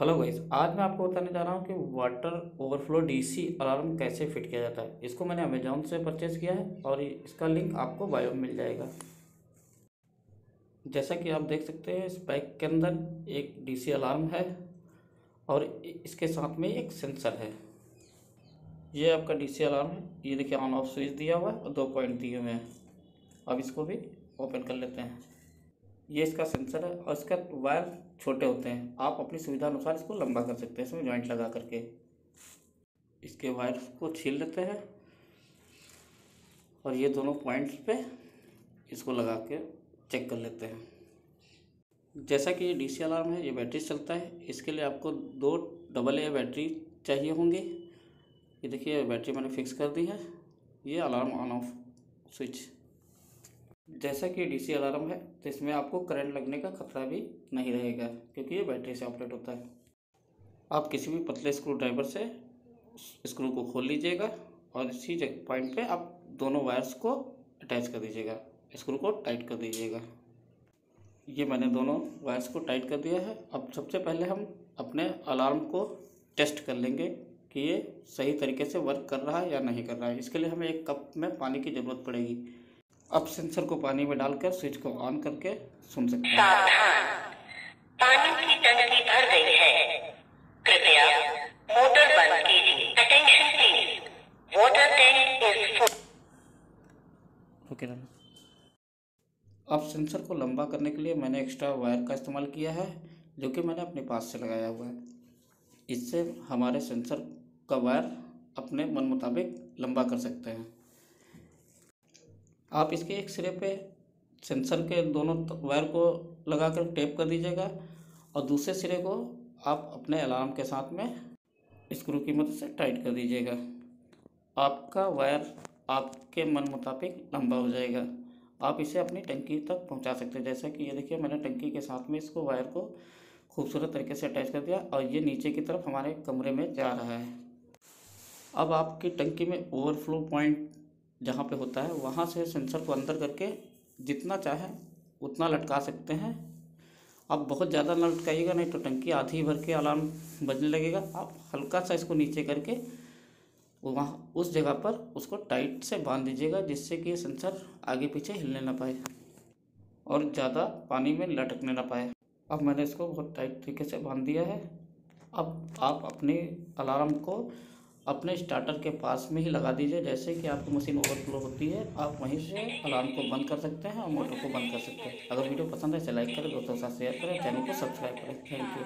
Hello guys आज मैं आपको बताने जा रहा हूँ कि वाटर ओवरफ्लो डीसी अलार्म कैसे फिट किया जाता है। इसको मैंने अमेजोन से परचेज़ किया है और इसका लिंक आपको बायो में मिल जाएगा। जैसा कि आप देख सकते हैं, इस बाइक के अंदर एक डीसी अलार्म है और इसके साथ में एक सेंसर है। ये आपका डीसी अलार्म है। ये देखिए ऑन ऑफ़ स्विच दिया हुआ है और दो पॉइंट दिए हुए हैं। अब इसको भी ओपन कर लेते हैं। ये इसका सेंसर है और इसका वायर छोटे होते हैं। आप अपनी सुविधा अनुसार इसको लंबा कर सकते हैं, इसमें जॉइंट लगा करके। इसके वायर को छील लेते हैं और ये दोनों पॉइंट्स पे इसको लगा के चेक कर लेते हैं। जैसा कि ये डी सी अलार्म है, ये बैटरी चलता है। इसके लिए आपको दो डबल ए बैटरी चाहिए होंगी। ये देखिए, बैटरी मैंने फिक्स कर दी है। ये अलार्म ऑन ऑफ़ स्विच जैसा कि डीसी अलार्म है तो इसमें आपको करंट लगने का खतरा भी नहीं रहेगा, क्योंकि ये बैटरी से ऑपरेट होता है। आप किसी भी पतले स्क्रू ड्राइवर से स्क्रू को खोल लीजिएगा और इसी पॉइंट पे आप दोनों वायर्स को अटैच कर दीजिएगा स्क्रू को टाइट कर दीजिएगा। ये मैंने दोनों वायर्स को टाइट कर दिया है। अब सबसे पहले हम अपने अलार्म को टेस्ट कर लेंगे कि ये सही तरीके से वर्क कर रहा है या नहीं कर रहा है। इसके लिए हमें एक कप में पानी की ज़रूरत पड़ेगी। अब सेंसर को पानी में डालकर स्विच को ऑन करके सुन सकते हैं। पानी की टंकी भर गई है। कृपया मोटर बंद कीजिए। Attention please water tank is full okay अब सेंसर को लंबा करने के लिए मैंने एक्स्ट्रा वायर का इस्तेमाल किया है जो कि मैंने अपने पास से लगाया हुआ है। इससे हमारे सेंसर का वायर अपने मन मुताबिक लंबा कर सकते हैं। आप इसके एक सिरे पे सेंसर के दोनों वायर को लगाकर टेप कर दीजिएगा और दूसरे सिरे को आप अपने अलार्म के साथ में स्क्रू की मदद से टाइट कर दीजिएगा। आपका वायर आपके मन मुताबिक लंबा हो जाएगा। आप इसे अपनी टंकी तक पहुँचा सकते हैं। जैसा कि ये देखिए, मैंने टंकी के साथ में इसको वायर को खूबसूरत तरीके से अटैच कर दिया और ये नीचे की तरफ़ हमारे कमरे में जा रहा है। अब आपकी टंकी में ओवरफ्लो पॉइंट जहाँ पे होता है, वहाँ से सेंसर को अंदर करके जितना चाहे उतना लटका सकते हैं। आप बहुत ज़्यादा न लटकाइएगा, नहीं तो टंकी आधी भर के अलार्म बजने लगेगा। आप हल्का सा इसको नीचे करके वहाँ, उस जगह पर उसको टाइट से बाँध दीजिएगा, जिससे कि सेंसर आगे पीछे हिलने ना पाए और ज़्यादा पानी में लटकने ना पाए। अब मैंने इसको बहुत टाइट तरीके से बाँध दिया है। अब आप अपने अलार्म को अपने स्टार्टर के पास में ही लगा दीजिए, जैसे कि आपकी मशीन ओवरफ्लो होती है, आप वहीं से अलार्म को बंद कर सकते हैं और मोटर को बंद कर सकते हैं। अगर वीडियो पसंद है तो लाइक करें, दोस्तों के साथ शेयर करें चैनल को सब्सक्राइब करें। Thank you